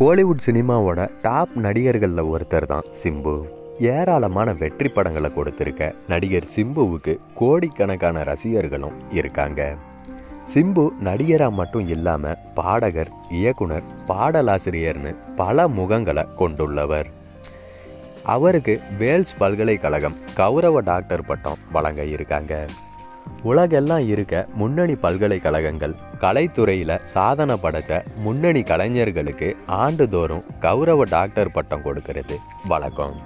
கோலிவுட் சினிமாவோட டாப் நடிகர்களில் ஒருத்தர் தான் சிம்பு. ஏராளமான வெற்றி படங்களை கொடுத்துருக்க நடிகர் சிம்புவுக்கு கோடிக்கணக்கான ரசிகர்களும் இருக்காங்க. சிம்பு நடிகராக மட்டும் இல்லாமல் பாடகர் இயக்குனர் பாடலாசிரியர்னு பல முகங்களை கொண்டுள்ளவர். அவருக்கு வேல்ஸ் பல்கலைக்கழகம் கௌரவ டாக்டர் பட்டம் வழங்க இருக்காங்க. உலகெல்லாம் இருக்க முன்னணி பல்கலைக்கழகங்கள் கலைத்துறையில் சாதனை படைச்ச முன்னணி கலைஞர்களுக்கு ஆண்டுதோறும் கௌரவ டாக்டர் பட்டம் கொடுக்கறது. வழக்கம்.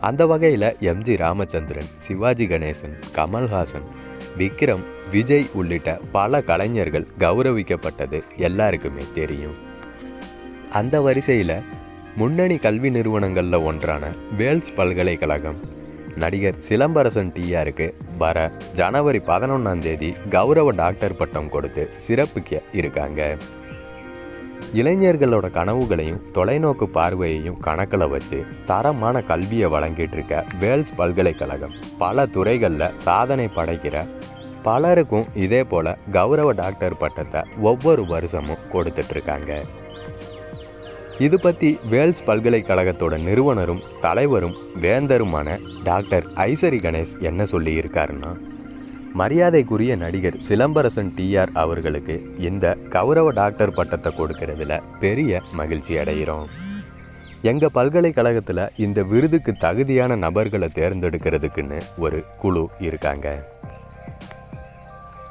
அந்த வகையில் எம்ஜி ராமச்சந்திரன் சிவாஜி கணேசன் கமல்ஹாசன் விக்ரம் விஜய் உள்ளிட்ட பல கலைஞர்கள் கௌரவிக்கப்பட்டது எல்லாருக்குமே தெரியும். அந்த வரிசையில் முன்னணி கல்வி நிறுவனங்களில் ஒன்றான வேல்ஸ் பல்கலைக்கழகம் நடிகர் சிலம்பரசன் டிஆருக்கு வர ஜனவரி பதினொன்றாம் தேதி கௌரவ டாக்டர் பட்டம் கொடுத்து சிறப்பிக்க இருக்காங்க. இளைஞர்களோட கனவுகளையும் தொலைநோக்கு பார்வையையும் கணக்கில் வச்சு தரமான கல்வியை வழங்கிட்டு இருக்க வேல்ஸ் பல்கலைக்கழகம் பல துறைகளில் சாதனை படைக்கிற பலருக்கும் இதே போல கௌரவ டாக்டர் பட்டத்தை ஒவ்வொரு வருஷமும் கொடுத்துட்ருக்காங்க இது பற்றி வேல்ஸ் பல்கலைக்கழகத்தோட நிறுவனரும் தலைவரும் வேந்தருமான டாக்டர் ஐசரி கணேஷ் என்ன சொல்லியிருக்காருன்னா மரியாதைக்குரிய நடிகர் சிலம்பரசன் டிஆர் அவர்களுக்கு இந்த கௌரவ டாக்டர் பட்டத்தை கொடுக்கறதுல பெரிய மகிழ்ச்சி அடைகிறோம் எங்கள் பல்கலைக்கழகத்தில் இந்த விருதுக்கு தகுதியான நபர்களை தேர்ந்தெடுக்கிறதுக்குன்னு ஒரு குழு இருக்காங்க.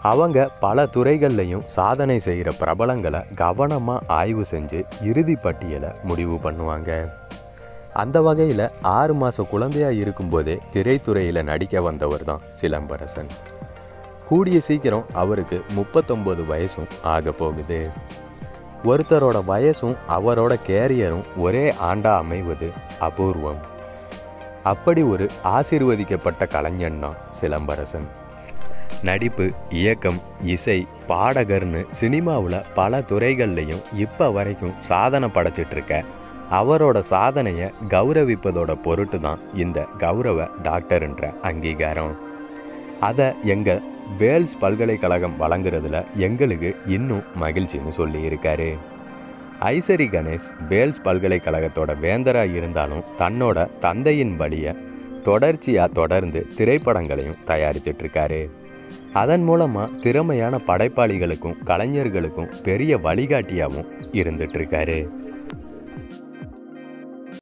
அவங்க பல துறைகள்லையும் சாதனை செய்கிற பிரபலங்களை கவனமாக ஆய்வு செஞ்சு இறுதி பட்டியலை முடிவு பண்ணுவாங்க. அந்த வகையில் ஆறு மாத குழந்தையாக இருக்கும்போதே திரைத்துறையில் நடிக்க வந்தவர் தான் சிலம்பரசன். கூடிய சீக்கிரம் அவருக்கு முப்பத்தொம்பது வயசும் ஆக போகுது. ஒருத்தரோட வயசும் அவரோட கேரியரும் ஒரே ஆண்டாக அமைவது அபூர்வம். அப்படி ஒரு ஆசீர்வதிக்கப்பட்ட கலைஞன் தான் சிலம்பரசன். நடிப்பு இயக்கம் இசை பாடகர்னு சினிமாவில் பல துறைகள்லையும் இப்போ வரைக்கும் சாதனை படைச்சிட்ருக்க அவரோட சாதனையை கௌரவிப்பதோட பொருட்டு தான் இந்த கௌரவ டாக்டர்ன்ற அங்கீகாரம். அதை எங்கள் வேல்ஸ் பல்கலைக்கழகம் வழங்குறதுல எங்களுக்கு இன்னும் மகிழ்ச்சின்னு சொல்லியிருக்காரு ஐசரி கணேஷ் வேல்ஸ் பல்கலைக்கழகத்தோட வேந்தராக இருந்தாலும் தன்னோட தந்தையின் வழியை தொடர்ச்சியாக தொடர்ந்து திரைப்படங்களையும் தயாரிச்சிட்ருக்காரு இருக்காரு. அதன் மூலமாக திறமையான படைப்பாளிகளுக்கும் கலைஞர்களுக்கும் பெரிய வழிகாட்டியாகவும் இருந்துட்டுருக்காரு